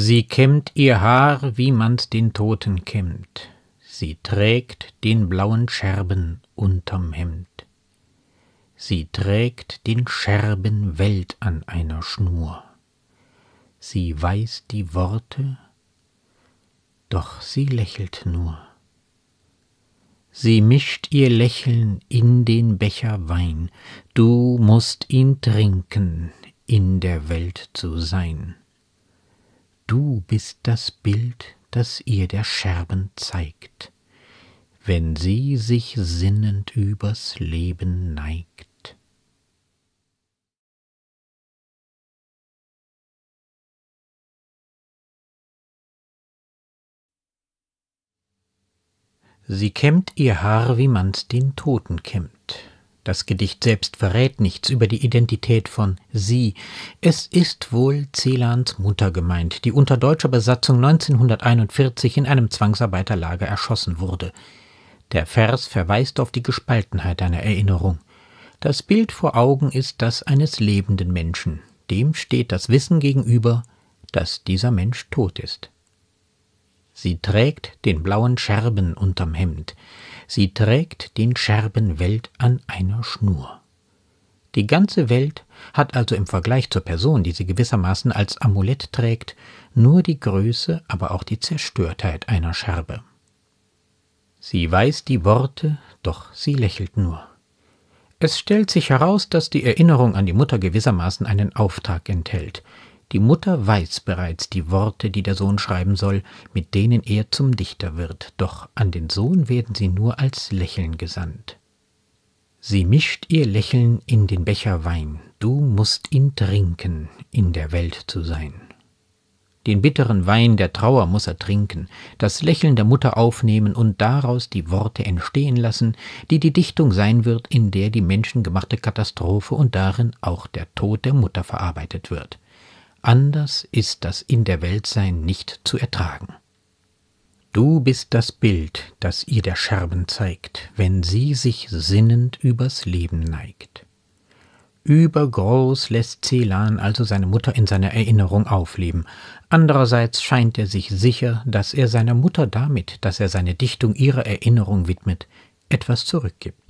Sie kämmt ihr Haar, wie man's den Toten kämmt. Sie trägt den blauen Scherben unterm Hemd. Sie trägt den Scherben Welt an einer Schnur. Sie weiß die Worte, doch sie lächelt nur. Sie mischt ihr Lächeln in den Becher Wein, du musst ihn trinken, in der Welt zu sein. Du bist das Bild, das ihr der Scherben zeigt, wenn sie sich sinnend übers Leben neigt. Sie kämmt ihr Haar, wie man's den Toten kämmt. Das Gedicht selbst verrät nichts über die Identität von sie. Es ist wohl Celans Mutter gemeint, die unter deutscher Besatzung 1941 in einem Zwangsarbeiterlager erschossen wurde. Der Vers verweist auf die Gespaltenheit einer Erinnerung. Das Bild vor Augen ist das eines lebenden Menschen. Dem steht das Wissen gegenüber, dass dieser Mensch tot ist. Sie trägt den blauen Scherben unterm Hemd. Sie trägt den Scherben Welt an einer Schnur. Die ganze Welt hat also im Vergleich zur Person, die sie gewissermaßen als Amulett trägt, nur die Größe, aber auch die Zerstörtheit einer Scherbe. Sie weiß die Worte, doch sie lächelt nur. Es stellt sich heraus, dass die Erinnerung an die Mutter gewissermaßen einen Auftrag enthält. Die Mutter weiß bereits die Worte, die der Sohn schreiben soll, mit denen er zum Dichter wird, doch an den Sohn werden sie nur als Lächeln gesandt. Sie mischt ihr Lächeln in den Becher Wein, du musst ihn trinken, in der Welt zu sein. Den bitteren Wein der Trauer muss er trinken, das Lächeln der Mutter aufnehmen und daraus die Worte entstehen lassen, die die Dichtung sein wird, in der die menschengemachte Katastrophe und darin auch der Tod der Mutter verarbeitet wird. Anders ist das in der Weltsein nicht zu ertragen. Du bist das Bild, das ihr der Scherben zeigt, wenn sie sich sinnend übers Leben neigt. Übergroß lässt Celan also seine Mutter in seiner Erinnerung aufleben. Andererseits scheint er sich sicher, dass er seiner Mutter damit, dass er seine Dichtung ihrer Erinnerung widmet, etwas zurückgibt.